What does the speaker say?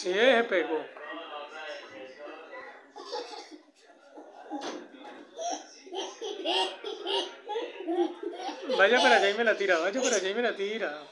Sí, es pegó. Vaya para allá y me la tira, vaya para allá y me la tira.